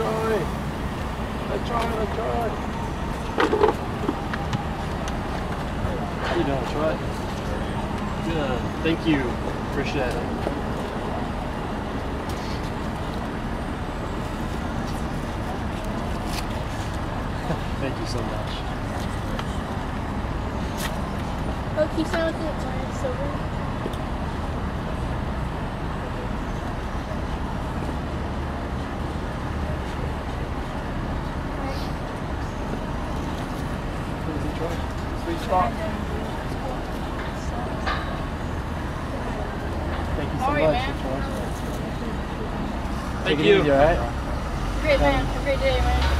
tried. I tried, I tried. How you doing, Troy? Good. Thank you. Appreciate it. Thank you so much. Oh, keep sound with it. Sorry, it's silver. What is it, Sweet spot. Thank you so How much, man? Thank Take it you. easy, all right? Great man. Have a great day, man.